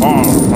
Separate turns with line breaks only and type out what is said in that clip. Fall.